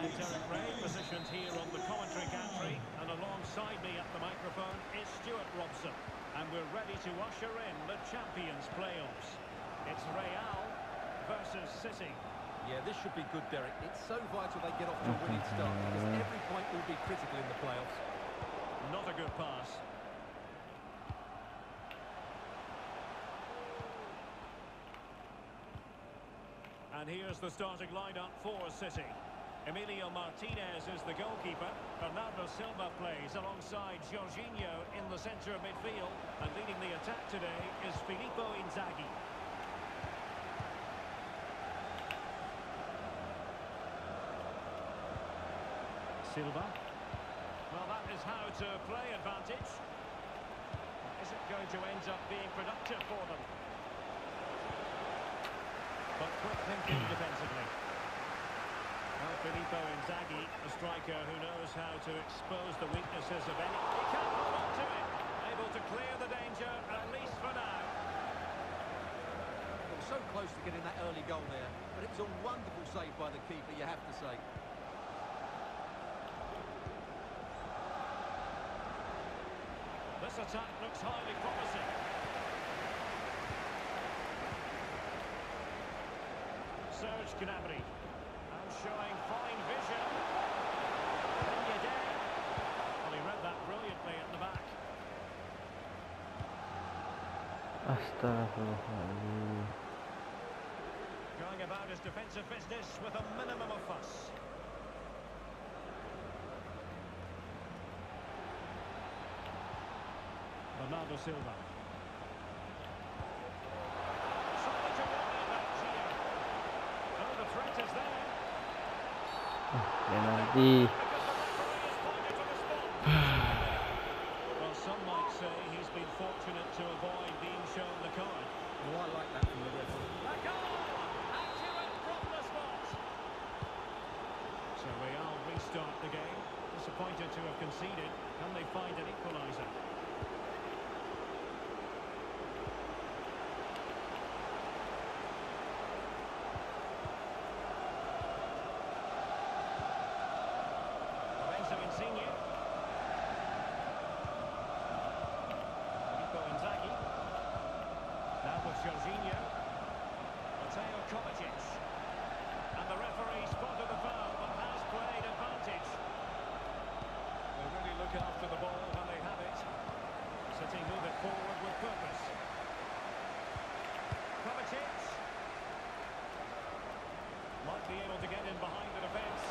I'm Derek Ray, positioned here on the commentary gantry, and alongside me at the microphone is Stuart Robson. And we're ready to usher in the Champions playoffs. It's Real versus City. Yeah, this should be good, Derek. It's so vital they get off to a winning start because every point will be critical in the playoffs. Not a good pass. And here's the starting lineup for City. Emilio Martinez is the goalkeeper. Bernardo Silva plays alongside Jorginho in the centre of midfield. And leading the attack today is Filippo Inzaghi. Silva. Well, that is how to play advantage. Is it going to end up being productive for them? But quick thinking defensively. Filippo Inzaghi, a striker who knows how to expose the weaknesses of any... He can't hold on to it. Able to clear the danger, at least for now. Were so close to getting that early goal there, but it was a wonderful save by the keeper, you have to say. This attack looks highly promising. Serge Gnabry. Showing fine vision. Well, he read that brilliantly at the back. Going about his defensive business with a minimum of fuss. Bernardo Silva. Trying to that Oh, the threat is there. Penalti. Well, some might say he's been fortunate to avoid being shown the card. Well, I like that from the referee. The. So Real restart the game. Disappointed to have conceded. Can they find an equaliser? Lorenzo Insigne. Filippo Inzaghi. Now with Jorginho. Mateo Kovacic. And the referee spotted the foul, but has played advantage. They really look after the ball when they have it. City move it forward with purpose. Kovacic. Might be able to get in behind the defence.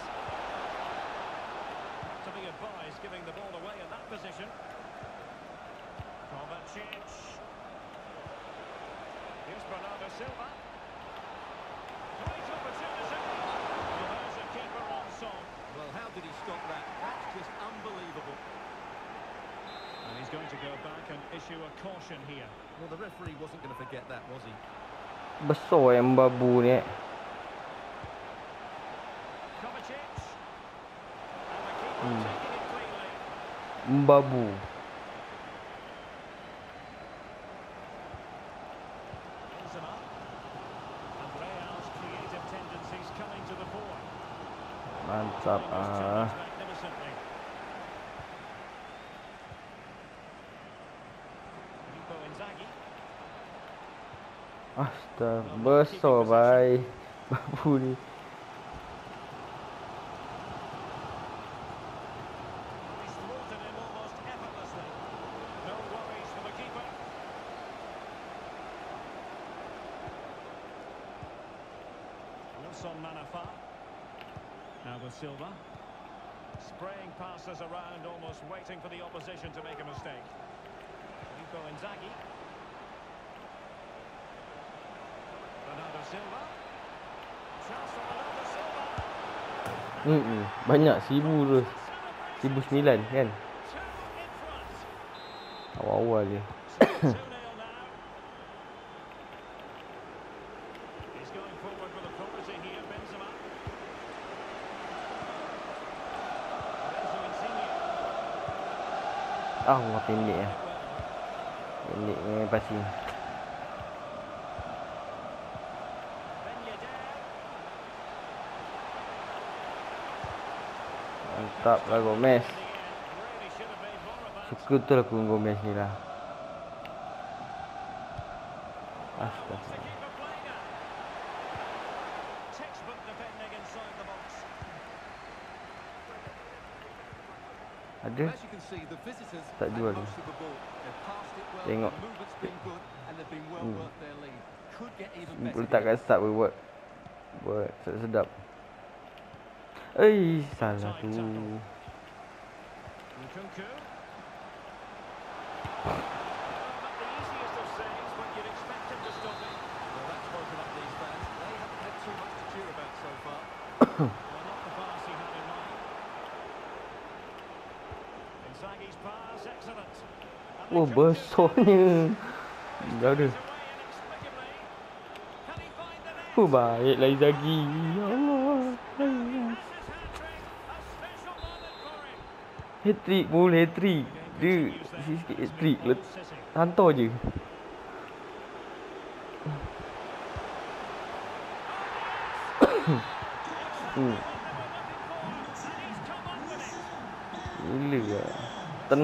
To be advised, giving the ball away in that position. Kovacic. Here's Bernardo Silva. Great opportunity. Well, there's a keeper on song. Well, how did he stop that? That's just unbelievable. And he's going to go back and issue a caution here. Well, the referee wasn't going to forget that, was he? Besar yang babu ni. eh. Kovacic. And the keeper Hmm. taking it cleanly. Mbabu. Benzema. And Real's creative tendencies coming to the fore. Mantap Almost ah. challenged magnificently. Filippo Inzaghi. Astaga, besar bai. Babu ni. He's thwarted him almost effortlessly. No worries for the keeper. Wilson Manafa. Now with Silva. Spraying passes around, almost waiting for the opposition to make a mistake. Filippo Inzaghi. Bernardo Silva. Chance for Bernardo Silva. Hmm, banyak seribu tu. Seribu sembilan kan? Two in front. Awal-awal je. 2-0 now. He's going forward with authority here, Benzema. Lorenzo Insigne. Ah, wah pendek lah. Pendek ni passing. Ben Yedder. Mantap lah Gomez. In the end, really should have made more of that. Suka betul aku dengan Gomez ni lah. What's the Astaga. keeper playing at? Textbook defending inside the box. Ada? As you can see, the visitors Tak had jual most dia. of the ball. They've passed it well, Tengok. the movement's been good, and they've been well Hmm. worth their lead. Could get even better. Letak kat start boleh buat. Buat sedap-sedap. Eh, salah tu. Nkunku. Well, not the easiest of saves, but you'd expect him to stop it. Well, that's woken up these fans. They haven't had too much to cheer about so far. Well, not the pass he had in mind. Inzaghi's pass, excellent. And Oh, Nkunku besarnya. Dah ada. away inexplicably. Can he find the net? Oh, baiklah Izagi. Ya Allah. This is hat-trick, a special moment for him. Hat-trick pun hat-trick. Dia sikit hat-trick. Let- Hantar je. hmm. Gila lah. Ten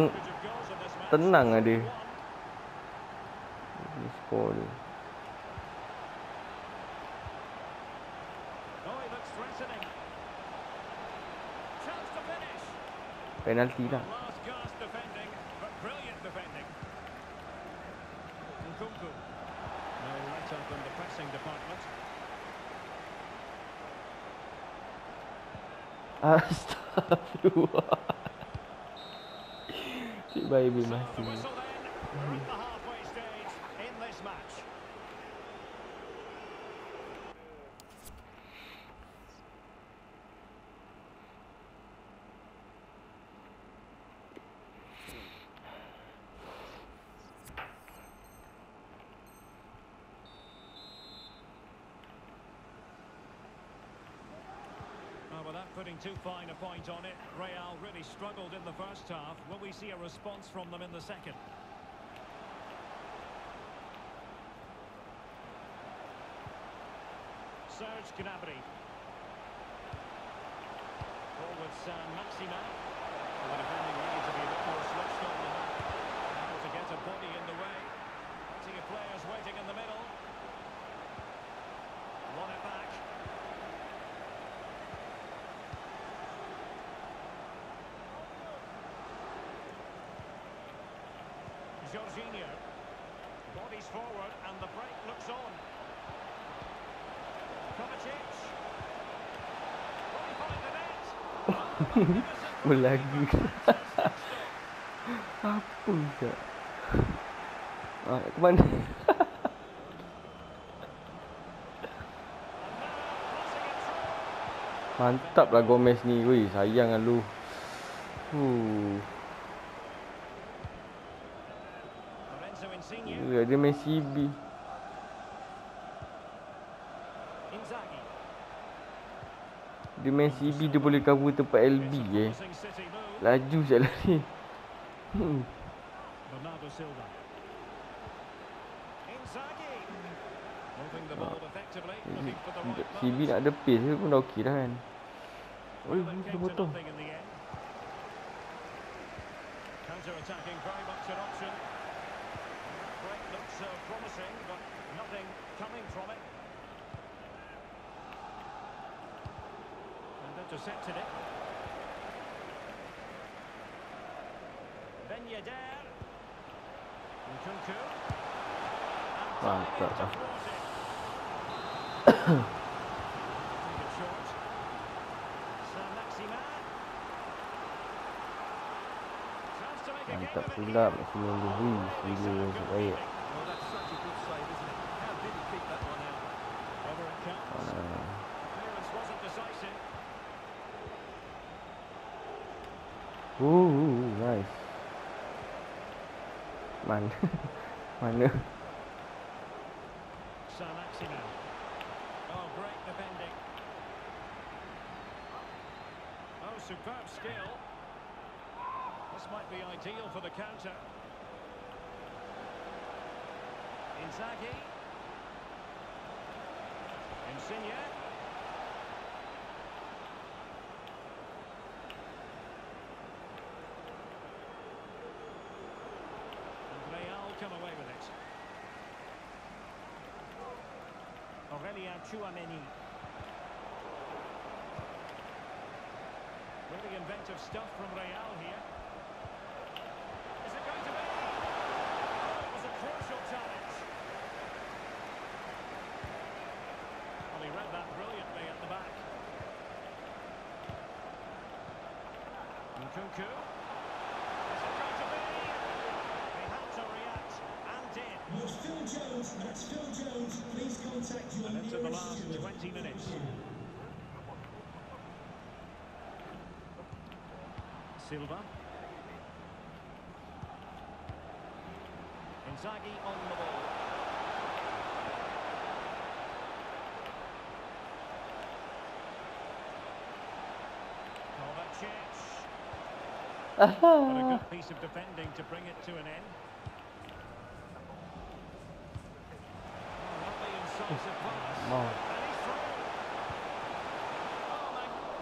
tenang lah dia. Dia skor dia. Oh, he looks threatening. Chance to finish. Penalti lah. Last gasp defending, but brilliant defending. Nkunku. No let up in the pressing department. Astagfirullah. Cik baik bin So the mati. whistle then. We're at the halfway stage in this match. Well, without putting too fine a point on it, Real really struggled in the first half. Will we see a response from them in the second? Serge Gnabry. Forward San Maxima. The defending needed to be a bit more switched on than that. Able to get a body in the way. Plenty of players waiting in the middle. Won it back. Jorginho. Bodies forward and the break looks on. Kovacic. Will he find the. Apa tak? Ah, ke mana? Mantap lah Gomez ni. Weh, sayang lah lu. Huh. Gila, dia main CB. Inzaghi. Dia main CB, dia boleh cover tempat LB It's a eh. promising City move. Laju sekali lari. Hmm. Bernardo Silva. Inzaghi. Moving the ball effectively, looking for the right CB moment. nak ada pace dia pun dah okey dah kan. Oi, Well, it dia came to potong. nothing in the end. Counter-attacking very much an option. Uh, promising, but nothing coming from it. And intercepted it. Ben Yedder. Nkunku. And Mantap diving lah. towards it. Take it short. Saint-Maximin. Chance to make a game Mantap of it pula here. maksimum dia. Hui, gila nasib baik. Well, that's such a good save, isn't it? How did he keep that one out? Over it comes. Ah, Clearance wasn't decisive. Uh, nice. Mana? Mana? Oh, great defending. Oh, superb skill. This might be ideal for the counter. Inzaghi. Insigne. Aurelien Chouameni. Really inventive stuff from Real here. Is it going to be? Oh, it was a crucial challenge. Well, he read that brilliantly at the back. Nkunku. Is it going to be? He had to react and did. It's Phil Jones. That's Phil Jones. Please contact your And into the nearest last steward. 20 minutes. Silva. Inzaghi on the ball. Kovacic. But a good piece of defending to bring it to an end. Oh, lovely incisive pass. Mau. And he's through. Oh,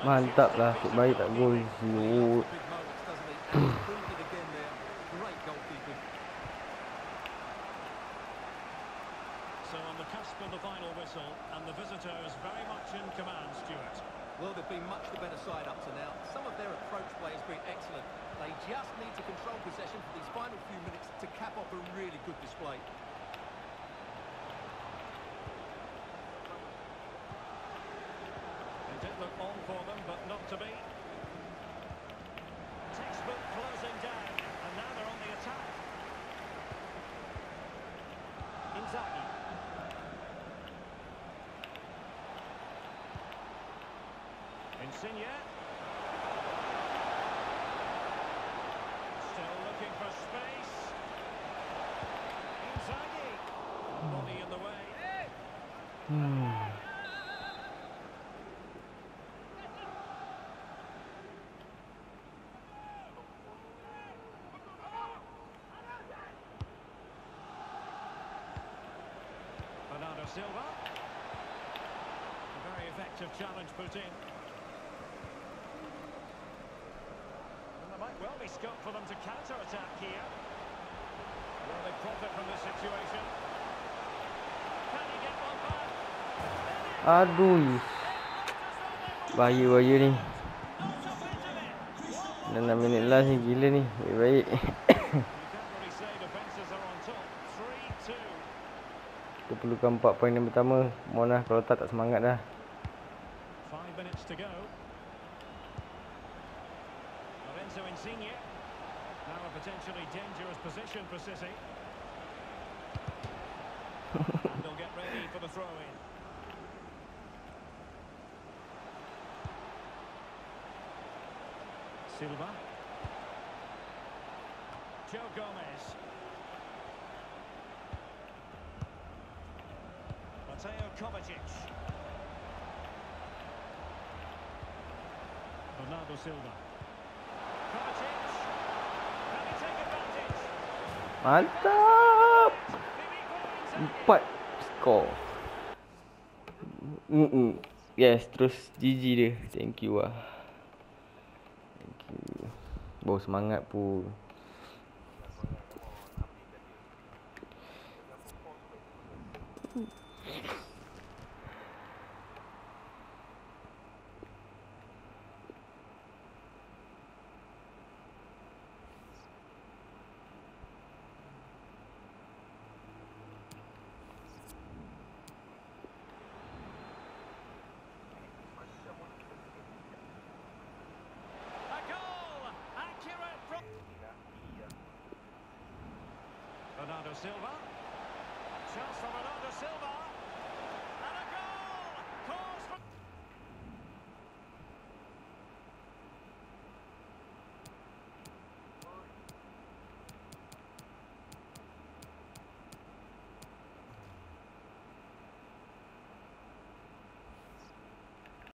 Mantap lah, magnificent nasib baik tak gol. Big Siut. moments, doesn't he? And he proved it again there. Great goalkeeping. So on the cusp of the final whistle, and the visitors very much in command, Stuart. Well, they've been much the better side up to now. Some of their approach play has been excellent. They just need to control possession for these final few minutes to cap off a really good display. Did look on for them, but not to be. Textbook closing down, and now they're on the attack. Inzaghi. Insigne. Still looking for space. Inzaghi. Body in the way. Bernardo Silva. A very effective challenge put in. And there might well be scope for them to counter-attack here. Will they profit from this situation? Can he get one back? Ah, Aduh. Bahaya-bahaya ni. Not up 6 minit last ni gila ni. Baik-baik. Kita perlukan 4 poin yang pertama. Mohon lah kalau tak tak semangat dah. Lorenzo Insigne. Now a potentially dangerous position for City. and they'll get ready for the throw-in. Silva. Joe Gomez. Kovacic. Bernardo Silva. Kovacic. Can he take advantage? Mantap. Empat skor. Mm -mm. Yes, terus GG dia. Thank you lah. Thank you. Bawa semangat pun. A Bernardo Silva. Chance for Bernardo Silva.